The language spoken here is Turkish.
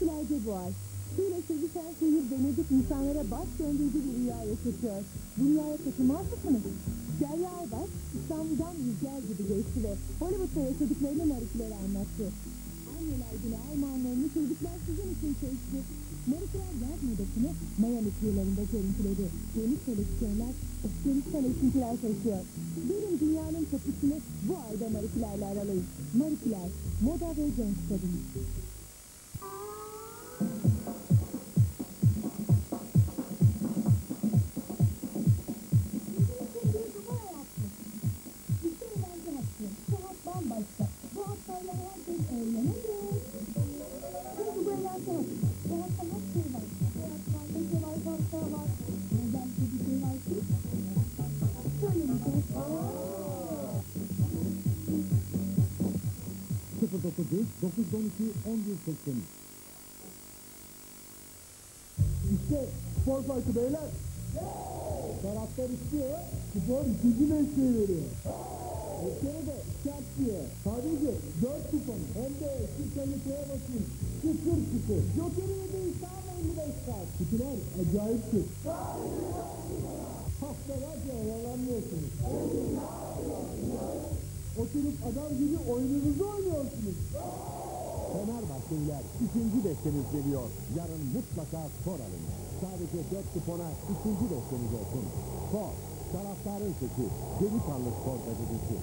bu ay. Suyla çelişen şehir Venedik insanlara baş döndürücü bir rüya yaşatıyor. Bu rüyaya katılmaz mısınız? Derya Aybaş İstanbul'dan rüzgar gibi geçti ve Hollywood'da yaşadıklarını Marikilere anlattı. Anneler günü armağanlarını çocuklar sizin için seçti. Marikler yaz modasını Miami kıyılarında görüntüledi. Yeni koleksiyonlar okyanustan esintiler taşıyor. Gelin dünyanın kapısını bu ayda Marikilerle aralayın. Marikiler, moda ve genç kadın. Bu hat bambaşka. Bu hatlarla herkes eğlenir. Çünkü bu eğlence hat. Bu hatta her şey var. Bu hatta neşe var, pasta var. Neden bir şey var ki? Şöyle bir şey. 093 912 1180 İşte spor farkı beyler. Taraftar istiyor, spor ikinci mesleği veriyor. Ülkeye de sert diyor. Sadece dört kupon. Hem de şu kaliteye bakın. Sıfır sıfır. Joker'e de İslam 55 saat. Kutular acayiptir. Haftalarca yalanmıyorsunuz. Oturup adam gibi oyununuzu oynuyorsunuz. Fenerbahçeliler ikinci desteniz geliyor. Yarın mutlaka skor alın. Sadece 4 kupona ikinci desteniz olsun. Skor, taraftarın sesi, delikanlı spor gazetesi.